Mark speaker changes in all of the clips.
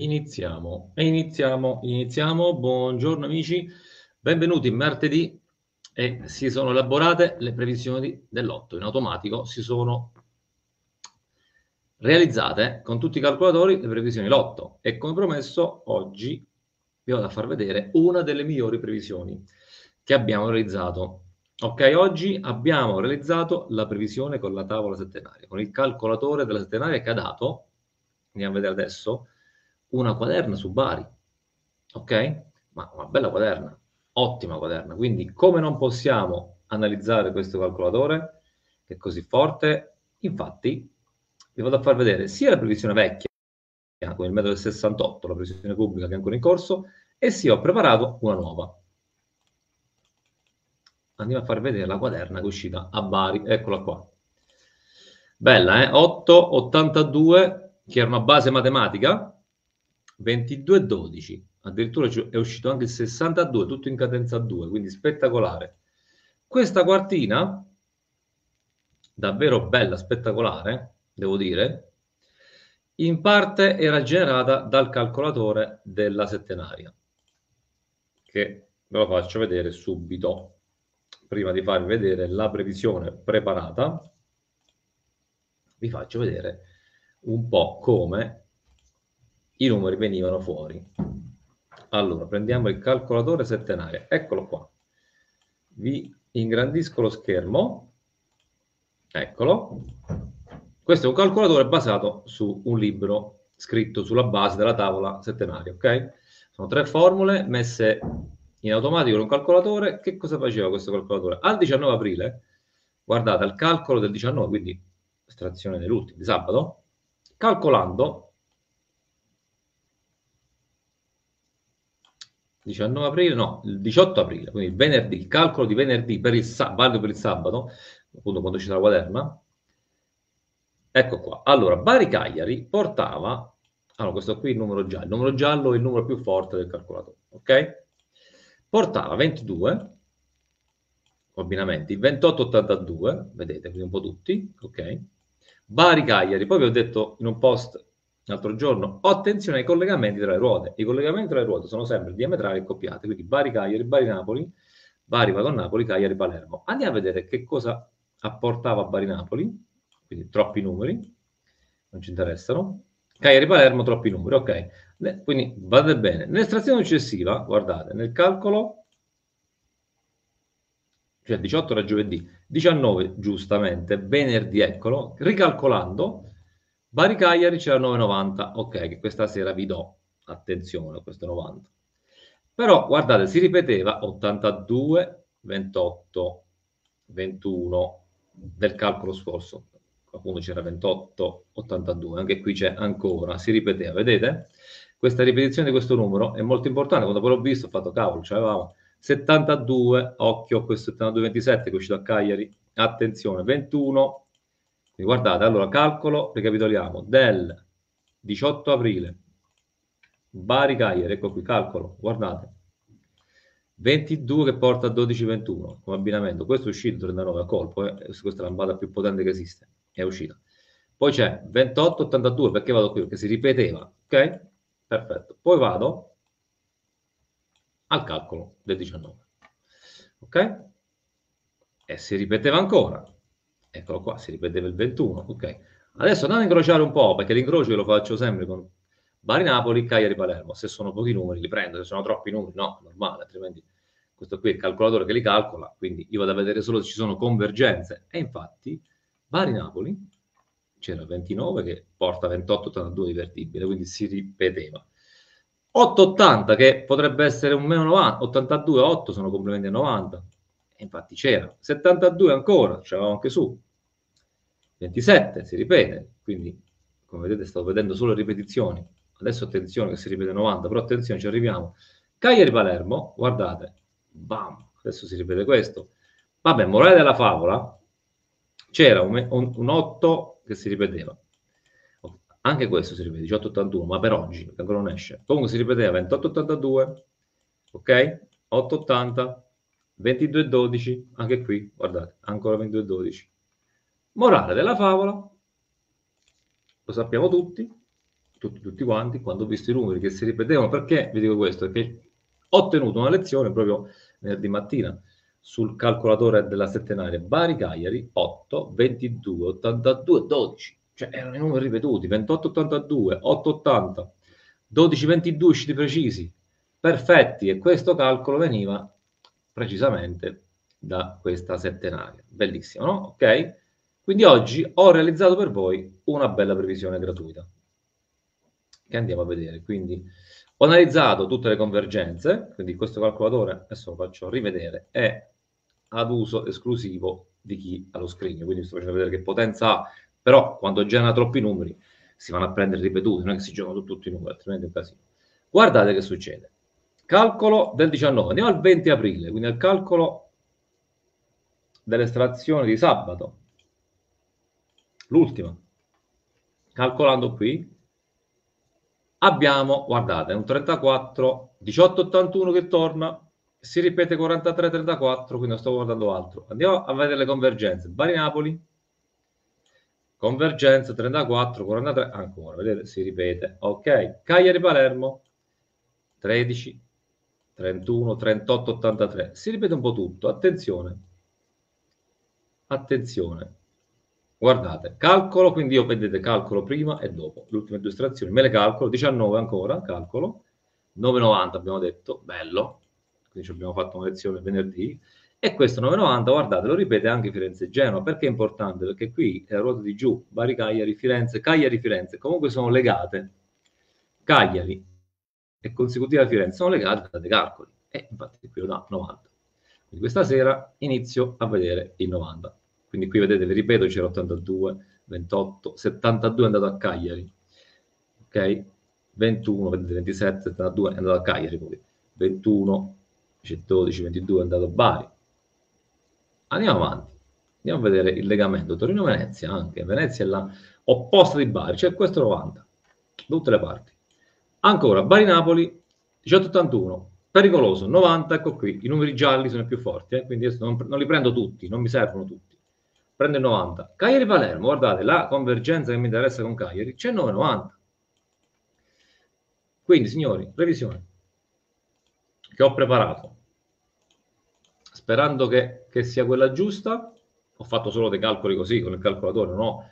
Speaker 1: Iniziamo, iniziamo, iniziamo. Buongiorno amici, benvenuti martedì e si sono elaborate le previsioni dell'otto. In automatico si sono realizzate con tutti i calcolatori le previsioni l'otto e come promesso oggi vi vado a far vedere una delle migliori previsioni che abbiamo realizzato. Ok, oggi abbiamo realizzato la previsione con la tavola settenaria, con il calcolatore della settenaria che ha dato, andiamo a vedere adesso, una quaderna su Bari, ok? Ma una bella quaderna, ottima quaderna. Quindi come non possiamo analizzare questo calcolatore che è così forte? Infatti vi vado a far vedere sia la previsione vecchia con il metodo del 68, la previsione pubblica che è ancora in corso, e sia ho preparato una nuova. Andiamo a far vedere la quaderna che è uscita a Bari, eccola qua. Bella, eh? 882, che era una base matematica, 22 e 12, addirittura è uscito anche il 62, tutto in cadenza 2, quindi spettacolare. Questa quartina, davvero bella, spettacolare, devo dire, in parte era generata dal calcolatore della settenaria, che ve lo faccio vedere subito, prima di farvi vedere la previsione preparata, vi faccio vedere un po' come i numeri venivano fuori. Allora, prendiamo il calcolatore settenario, eccolo qua. Vi ingrandisco lo schermo, eccolo. Questo è un calcolatore basato su un libro scritto sulla base della tavola settenaria, ok? Sono tre formule messe in automatico in un calcolatore. Che cosa faceva questo calcolatore? Al 19 aprile, guardate, al calcolo del 19, quindi estrazione dell'ultimo, di sabato, calcolando 19 aprile, no, il 18 aprile, quindi il venerdì, il calcolo di venerdì per il, valido per il sabato, appunto quando sarà la quaderna. Ecco qua. Allora, Bari Cagliari portava, allora questo qui è il numero giallo, il numero giallo è il numero più forte del calcolatore, ok? Portava 22 abbinamenti, 2882, vedete, quindi un po' tutti, ok? Bari Cagliari, poi vi ho detto in un post l'altro giorno, attenzione ai collegamenti tra le ruote. I collegamenti tra le ruote sono sempre diametrali e accoppiati, quindi Bari Cagliari, Bari Napoli, Bari va con Napoli, Cagliari Palermo. Andiamo a vedere che cosa apportava Bari Napoli, quindi troppi numeri, non ci interessano. Cagliari Palermo, troppi numeri, ok. Quindi vada bene. Nell'estrazione successiva, guardate, nel calcolo, cioè 18 era giovedì, 19 giustamente, venerdì, eccolo, ricalcolando, Bari Cagliari c'era 9,90, ok, che questa sera vi do, attenzione a questo 90. Però guardate, si ripeteva 82, 28, 21 del calcolo scorso. Appunto c'era 28, 82, anche qui c'è ancora, si ripeteva, vedete? Questa ripetizione di questo numero è molto importante, quando poi l'ho visto ho fatto cavolo, cioè avevamo 72, occhio questo 72, 27 che è uscito a Cagliari, attenzione, 21, guardate, allora calcolo, ricapitoliamo, del 18 aprile, Bari Cagliari, ecco qui, calcolo, guardate, 22 che porta a 12-21 come abbinamento, questo è uscito 39 a colpo, eh? questa è la lambada più potente che esiste, è uscita. Poi c'è 28-82, perché vado qui? Perché si ripeteva, ok? Perfetto. Poi vado al calcolo del 19, ok? E si ripeteva ancora, Eccolo qua, si ripeteva il 21. Ok. Adesso andando a incrociare un po', perché l'incrocio lo faccio sempre con Bari Napoli, Cagliari Palermo. Se sono pochi numeri li prendo, se sono troppi numeri no, normale, altrimenti questo qui è il calcolatore che li calcola, quindi io vado a vedere solo se ci sono convergenze. E infatti Bari Napoli c'era 29 che porta 28,82 di vertibile, quindi si ripeteva. 8,80 che potrebbe essere un meno 90, 82 8 sono complementi a 90, infatti c'era 72 ancora, c'eravamo anche su 27, si ripete, quindi come vedete sto vedendo solo ripetizioni, adesso attenzione che si ripete 90, però attenzione ci arriviamo. Cagliari-Palermo, guardate, bam, adesso si ripete questo. Vabbè, morale della favola, c'era un, un, un 8 che si ripeteva. Anche questo si ripete, 1881, ma per oggi, ancora non esce. Comunque si ripeteva 2882, ok? 880, 22,12, anche qui, guardate, ancora 22,12. Morale della favola, lo sappiamo tutti, tutti, tutti quanti, quando ho visto i numeri che si ripetevano, perché vi dico questo? Perché ho tenuto una lezione proprio venerdì mattina sul calcolatore della settenaria Bari Cagliari 8, 22, 82, 12. Cioè erano i numeri ripetuti, 28, 82, 8, 80, 12, 22 usciti precisi, perfetti. E questo calcolo veniva precisamente da questa settenaria. Bellissimo, no? Ok? Quindi oggi ho realizzato per voi una bella previsione gratuita che andiamo a vedere. Quindi ho analizzato tutte le convergenze, quindi questo calcolatore, adesso lo faccio rivedere, è ad uso esclusivo di chi ha lo scrigno, quindi sto facendo vedere che potenza ha, però quando genera troppi numeri si vanno a prendere ripetuti, non è che si giocano tutti i numeri, altrimenti è un casino. Guardate che succede. Calcolo del 19, andiamo al 20 aprile, quindi al calcolo dell'estrazione di sabato, l'ultima. Calcolando qui, abbiamo, guardate, un 34, 1881 che torna, si ripete 43, 34, quindi non sto guardando altro. Andiamo a vedere le convergenze. Bari-Napoli, convergenza 34, 43, ancora, vedete, si ripete. Ok, Cagliari-Palermo, 13, 31, 38, 83. Si ripete un po' tutto. Attenzione. Attenzione. Guardate, calcolo, quindi io vedete calcolo prima e dopo, le ultime due estrazioni, me le calcolo, 19 ancora, calcolo, 9,90 abbiamo detto, bello, quindi ci abbiamo fatto una lezione venerdì, e questo 9,90, guardate, lo ripete anche Firenze-Genoa, perché è importante? Perché qui è la ruota di giù, Bari Cagliari, Firenze, Cagliari, Firenze, comunque sono legate, Cagliari e consecutiva Firenze sono legate da dei calcoli, e infatti qui lo dà 90. Quindi questa sera inizio a vedere il 90. Quindi qui vedete, vi ripeto, c'era 82, 28, 72 è andato a Cagliari, ok? 21, vedete, 27, 72 è andato a Cagliari poi, 21, 12, 22 è andato a Bari. Andiamo avanti, andiamo a vedere il legamento Torino-Venezia anche, Venezia è la opposta di Bari, cioè questo 90, da tutte le parti. Ancora, Bari-Napoli, 1881, pericoloso, 90, ecco qui, i numeri gialli sono i più forti, eh? quindi non, non li prendo tutti, non mi servono tutti prende 90. Cagliari-Palermo, guardate, la convergenza che mi interessa con Cagliari c'è 9,90. Quindi, signori, revisione che ho preparato, sperando che, che sia quella giusta, ho fatto solo dei calcoli così con il calcolatore, ho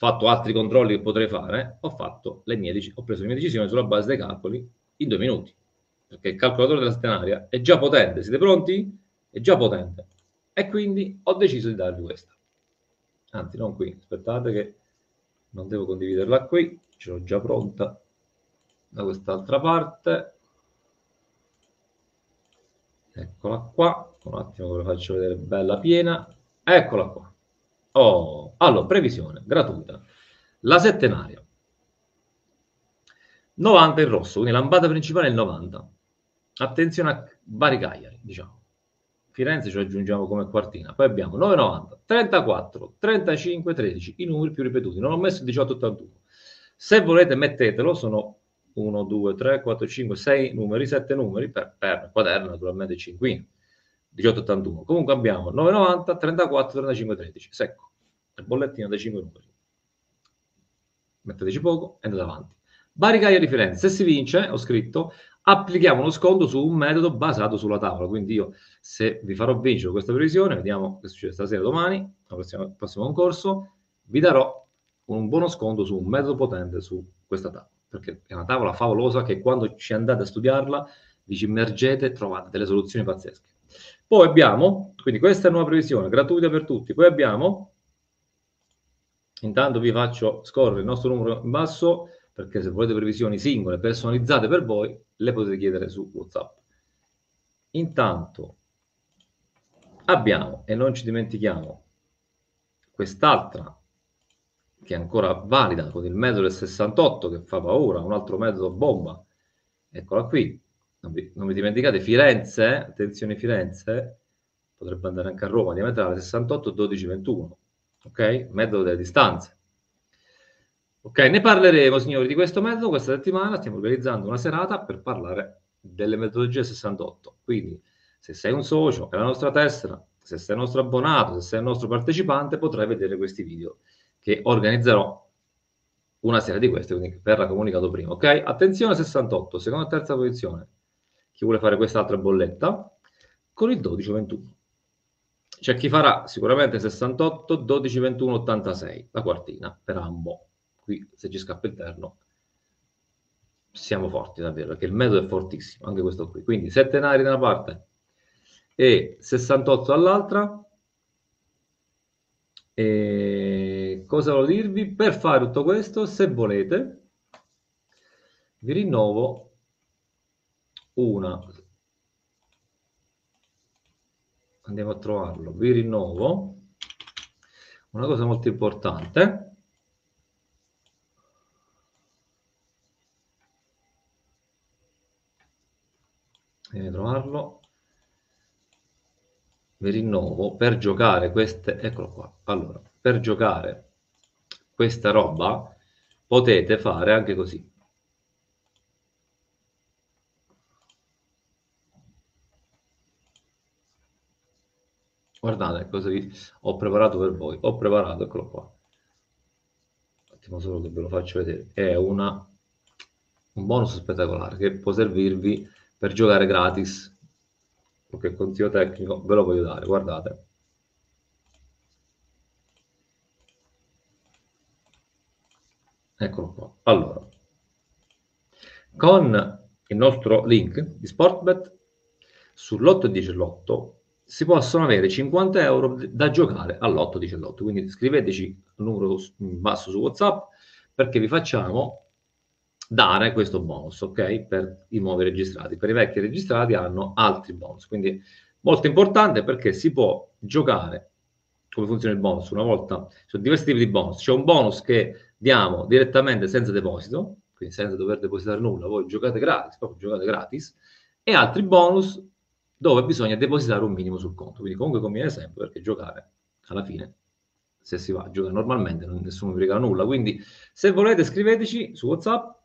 Speaker 1: fatto altri controlli che potrei fare, ho, fatto le mie, ho preso le mie decisioni sulla base dei calcoli in due minuti, perché il calcolatore della stenaria è già potente, siete pronti? È già potente. E quindi ho deciso di darvi questa anzi non qui, aspettate che non devo condividerla qui, ce l'ho già pronta da quest'altra parte. Eccola qua, un attimo ve la faccio vedere bella piena. Eccola qua. Oh, allora, previsione gratuita. La settenaria. 90 in rosso, quindi lambada principale è il 90. Attenzione a vari Cagliari, diciamo. Firenze ci aggiungiamo come quartina. Poi abbiamo 9,90, 34, 35, 13, i numeri più ripetuti. Non ho messo il 1881. Se volete mettetelo, sono 1, 2, 3, 4, 5, 6 numeri, 7 numeri per, per quaderno, naturalmente 5. 1881. Comunque abbiamo 9,90, 34, 35, 13. Secco. Il bollettino dei 5 numeri. Metteteci poco e andate avanti. Bari di Firenze. Se si vince, ho scritto, applichiamo uno sconto su un metodo basato sulla tavola. Quindi io, se vi farò vincere questa previsione, vediamo che succede stasera, domani, al prossimo, prossimo concorso, vi darò un buono sconto su un metodo potente su questa tavola. Perché è una tavola favolosa che quando ci andate a studiarla, vi ci immergete e trovate delle soluzioni pazzesche. Poi abbiamo, quindi questa è una nuova previsione, gratuita per tutti. Poi abbiamo, intanto vi faccio scorrere il nostro numero in basso, perché se volete previsioni singole, personalizzate per voi, le potete chiedere su WhatsApp. Intanto abbiamo, e non ci dimentichiamo, quest'altra che è ancora valida con il metodo del 68 che fa paura, un altro metodo bomba. Eccola qui. Non vi, non vi dimenticate Firenze, attenzione Firenze, potrebbe andare anche a Roma, diametrale 68 12 21. Ok? Metodo delle distanze. Ok, ne parleremo, signori, di questo metodo questa settimana. Stiamo organizzando una serata per parlare delle metodologie 68. Quindi, se sei un socio, è la nostra tessera, se sei il nostro abbonato, se sei il nostro partecipante, potrai vedere questi video che organizzerò una serie di queste, quindi verrà comunicato prima, ok? Attenzione 68, seconda e terza posizione. Chi vuole fare quest'altra bolletta? Con il 12 21. C'è chi farà sicuramente 68, 12, 21, 86, la quartina per ambo. Qui se ci scappa il terno siamo forti davvero, perché il metodo è fortissimo, anche questo qui. Quindi 7 nari da una parte e 68 dall'altra. E cosa volevo dirvi? Per fare tutto questo, se volete, vi rinnovo una andiamo a trovarlo, vi rinnovo una cosa molto importante. Devi trovarlo. Vi rinnovo per giocare queste, eccolo qua. Allora, per giocare questa roba potete fare anche così. Guardate cosa vi ho preparato per voi. Ho preparato, eccolo qua. Un attimo solo che ve lo faccio vedere. È una, un bonus spettacolare che può servirvi per giocare gratis. Qualche consiglio tecnico ve lo voglio dare, guardate. Eccolo qua. Allora, con il nostro link di Sportbet sull'8 e 10 lotto si possono avere 50 euro da giocare all'8 di Cellotto. Quindi scriveteci il numero basso su WhatsApp perché vi facciamo dare questo bonus, ok? Per i nuovi registrati. Per i vecchi registrati hanno altri bonus. Quindi molto importante perché si può giocare come funziona il bonus una volta. Ci sono diversi tipi di bonus. C'è un bonus che diamo direttamente senza deposito, quindi senza dover depositare nulla, voi giocate gratis, proprio giocate gratis, e altri bonus dove bisogna depositare un minimo sul conto. Quindi comunque conviene sempre perché giocare alla fine, se si va a giocare normalmente, nessuno vi regala nulla. Quindi se volete scriveteci su WhatsApp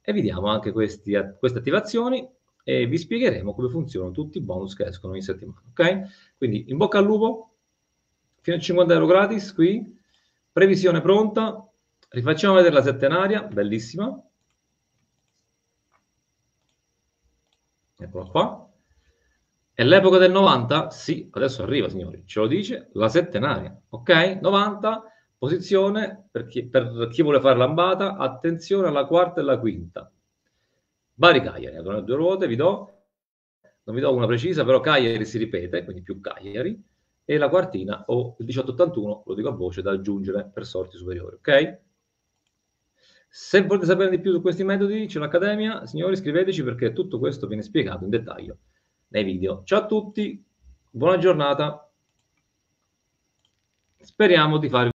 Speaker 1: e vi diamo anche questi, queste attivazioni e vi spiegheremo come funzionano tutti i bonus che escono in settimana. Ok? Quindi in bocca al lupo, fino a 50 euro gratis qui, previsione pronta, rifacciamo vedere la settenaria, bellissima. Eccola qua. È l'epoca del 90? Sì, adesso arriva, signori. Ce lo dice la settenaria. Ok? 90, posizione per chi, per chi vuole fare l'ambata. Attenzione alla quarta e alla quinta. Vari Cagliari, le due ruote vi do. Non vi do una precisa, però Cagliari si ripete, quindi più Cagliari. E la quartina o il 1881, lo dico a voce, da aggiungere per sorti superiori. Ok? Se volete sapere di più su questi metodi, c'è l'Accademia. Signori, scriveteci perché tutto questo viene spiegato in dettaglio nei video. Ciao a tutti, buona giornata. Speriamo di farvi